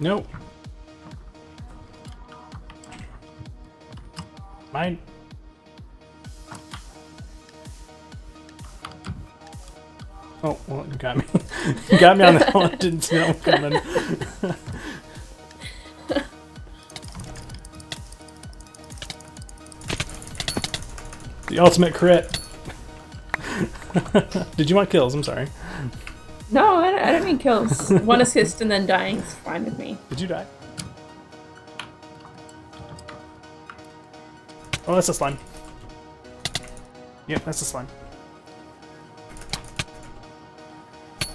Nope. Mine. Oh, well, you got me. you got me on that one. Didn't see that one coming. the ultimate crit. Did you want kills? I'm sorry. No, I don't, I don't mean kills. One assist and then dying is fine with me. Did you die? Oh, that's a slime. Yep, that's a slime.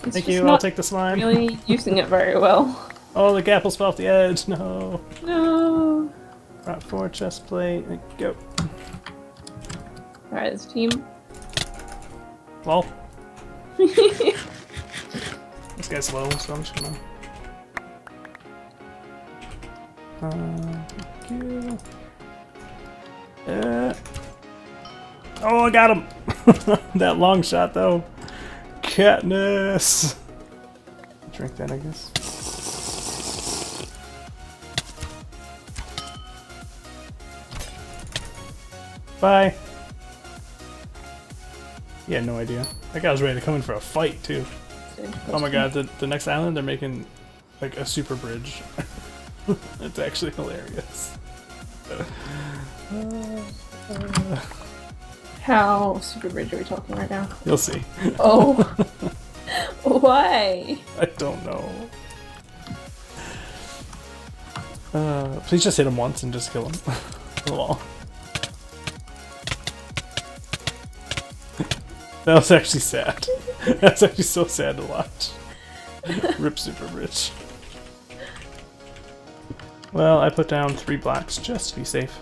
It's Thank you, I'll take the slime. really using it very well. Oh, the apples fell off the edge. No. No. Rock four chest plate. Go. Alright, this team. Well, guy's low, so I'm just gonna. Uh, thank you. Uh, oh, I got him! that long shot, though. Katniss! Drink that, I guess. Bye. He had no idea. That guy was ready to come in for a fight, too. Oh my god, the, the next island, they're making like a super bridge. it's actually hilarious. How super bridge are we talking right now? You'll see. Oh. Why? I don't know. Uh, please just hit him once and just kill him. the wall. that was actually sad. That's actually so sad to watch. Rip Super Bridge. Well, I put down three blocks just to be safe.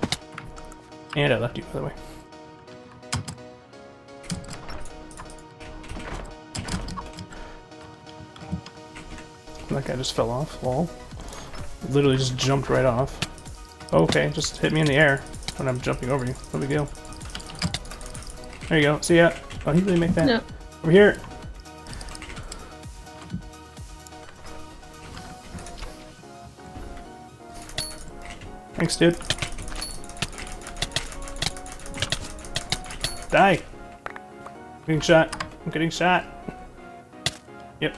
And I left you, by the way. That guy just fell off. Lol. Literally just jumped right off. Okay, just hit me in the air when I'm jumping over you. No big deal. There you go. See ya. Oh, he really make that. No. Over here. Thanks, dude. Die. I'm getting shot. I'm getting shot. Yep.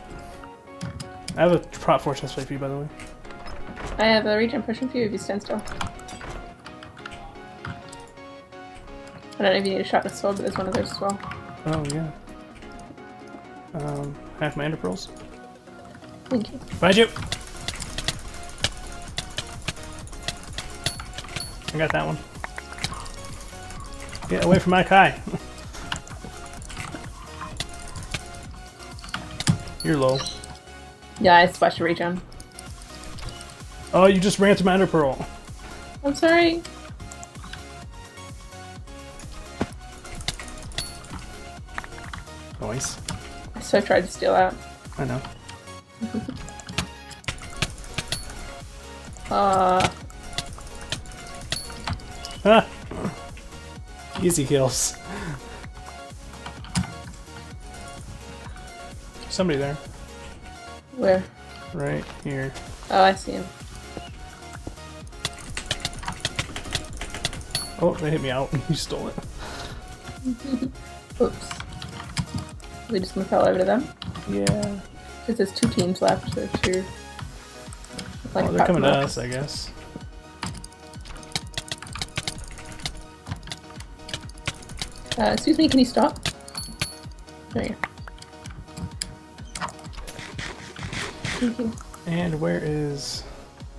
I have a prop force plate for you, by the way. I have a regen potion for you if you stand still. I don't know if you need a shot with sword, but there's one of those as well. Oh, yeah. Um, half my ender pearls. Thank you. Bye, you! I got that one. Get away from my Kai. You're low. Yeah, I a regen. Oh, you just ran to my ender pearl. I'm sorry. Nice. I so tried to steal out. I know. Uh, Ah! Easy kills. Somebody there. where? Right here. Oh, I see him. Oh, they hit me out. You stole it. Oops. We just gonna fell over to them? Yeah. Because there's two teams left, so two. Like oh, they're coming to us, I guess. Uh, excuse me, can you stop? There you. Thank you. And where is...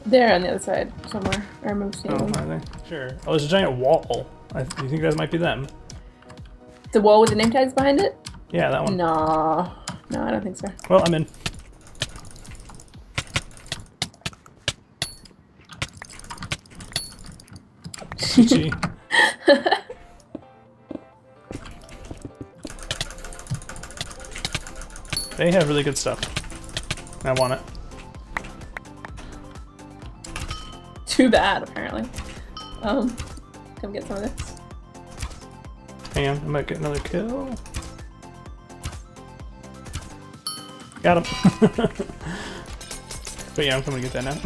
There on the other side, somewhere. I remember seeing Oh, are they? Sure. Oh, there's a giant wall. I, you think that might be them? The wall with the name tags behind it? Yeah, that one. No. No, I don't think so. Well, I'm in. GG. they have really good stuff. I want it. Too bad, apparently. Um, come get some of this. Hang on, I might get another kill. Got him. But yeah, I'm coming to get that now.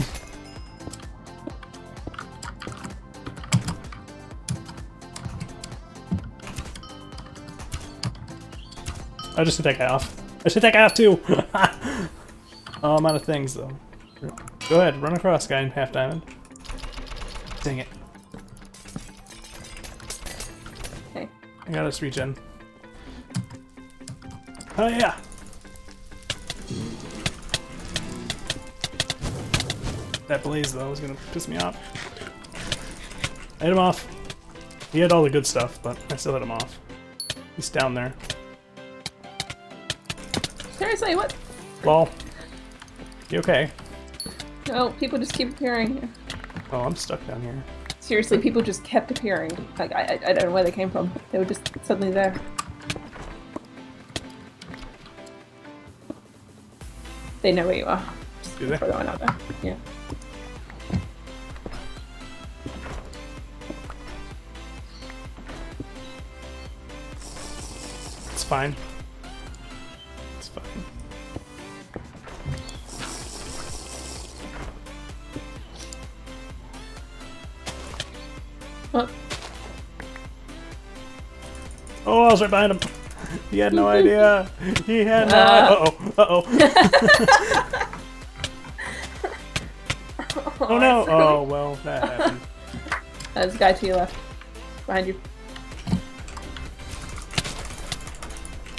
I just hit that guy off. I should take guy too! oh, I'm out of things though. Go ahead, run across guy in half diamond. Dang it. Okay. I got us regen. Oh yeah! That blaze though is gonna piss me off. I hit him off. He had all the good stuff, but I still hit him off. He's down there. Seriously, what? Lol. You okay? No, people just keep appearing. Oh, I'm stuck down here. Seriously, people just kept appearing. Like, I, I, I don't know where they came from. They were just suddenly there. They know where you are. Do they? Out there. Yeah. It's fine. Oh, I was right behind him. He had no idea. He had no. Uh oh. Uh oh. Oh no. Oh well, that happened. There's a guy to your left. Behind you.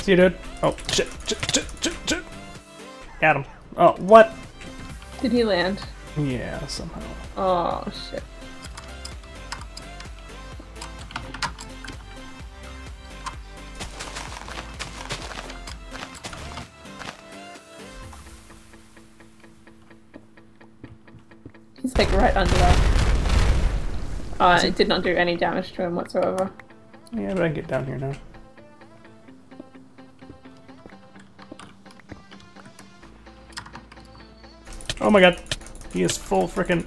See you, dude. Oh shit! Shit! Shit! Shit! shit. Got him. Oh what? Did he land? Yeah, somehow. Oh, shit. Like right under that. Uh, it did not do any damage to him whatsoever. Yeah, but I can get down here now. Oh my god. He is full frickin'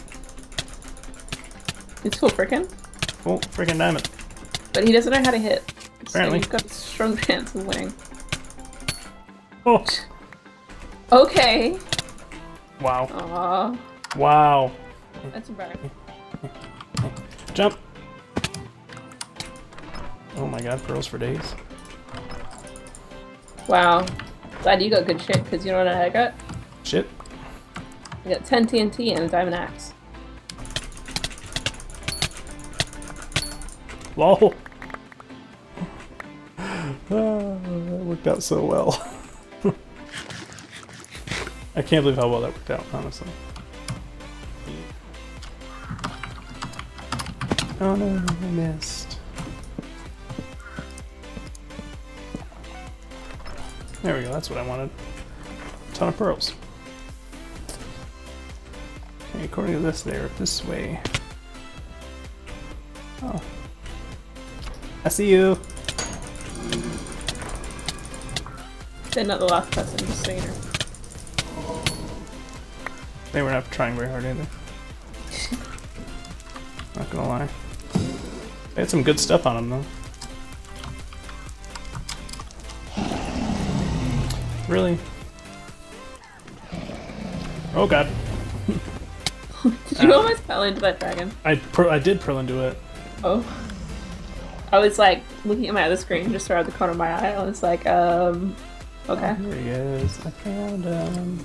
He's full frickin', full frickin' diamond. but he doesn't know how to hit. So Apparently. you've got a strong chance of winning. Oh Okay. wow. Aw, Wow. That's embarrassing. Jump. Oh my god, pearls for days. Wow. Glad you got good shit, because you know what I got? Shit. I got 10 TNT and a diamond axe. Lol. Ah, that worked out so well. I can't believe how well that worked out, honestly. Oh no, I missed. There we go, that's what I wanted. A ton of pearls. Okay, according to this, they're this way. Oh. I see you. They're not the last person, just so. They were not trying very hard either. not gonna lie. They had some good stuff on them though. Really? Oh god. Did you Uh. almost fell into that dragon? I per- I did pearl into it. Oh. I was like looking at my other screen just around the corner of my eye. I was like, um, okay. Here he is. I found him.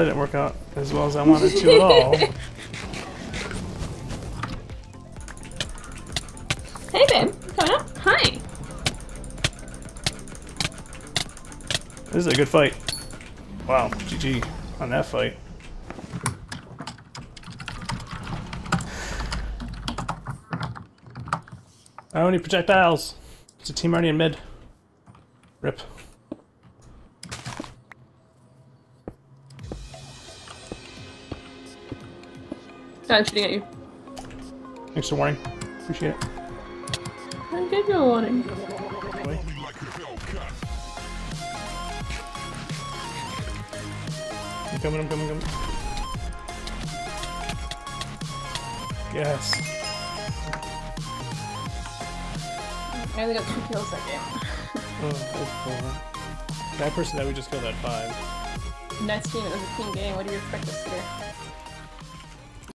That didn't work out as well as I wanted to at all. Hey, babe. Coming up? Hi. This is a good fight. Wow, GG on that fight. I don't need projectiles. It's a team already in mid. Rip. I'm shooting at you. Thanks for warning. Appreciate it. I gave you a warning. I'm coming, I'm coming, I'm coming. Yes. I only got two kills that game. Oh. That person that we just killed at five. Nice team. It was a team game. What do you expect us to do?